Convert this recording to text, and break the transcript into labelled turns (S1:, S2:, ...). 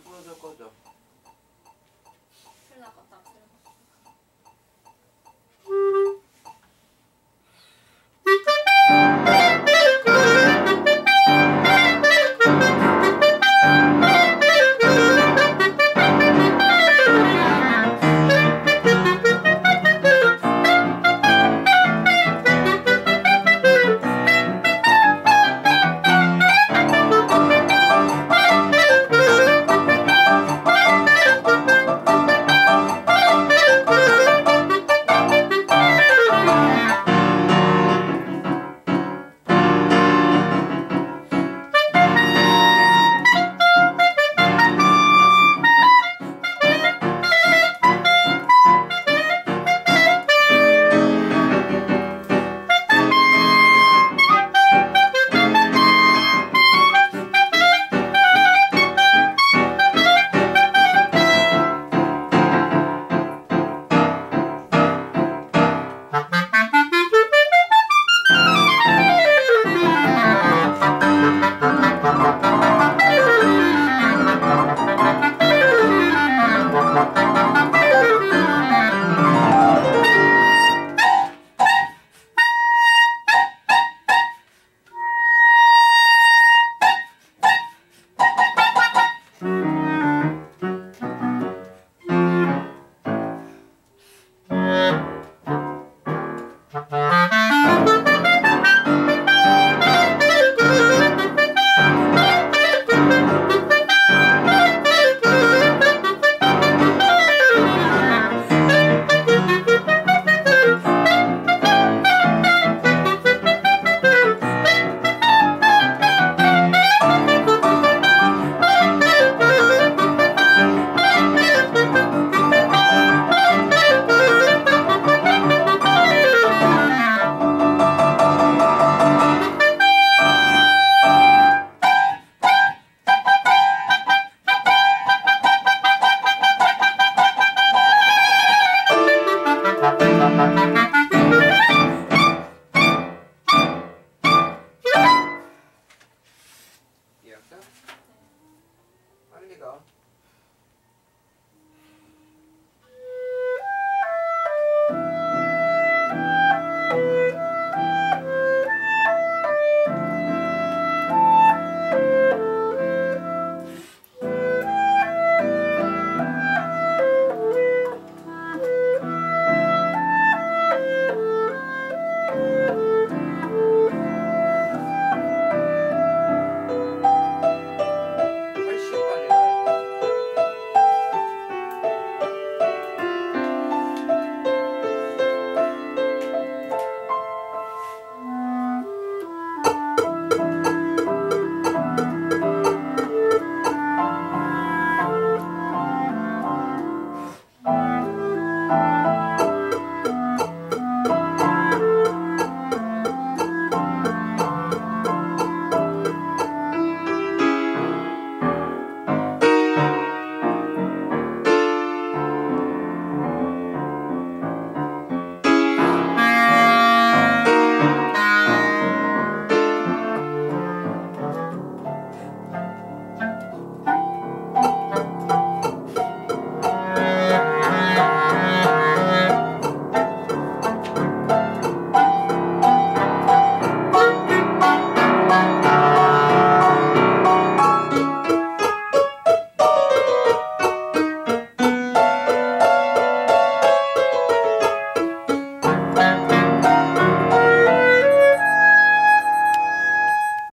S1: 부러질거 죠.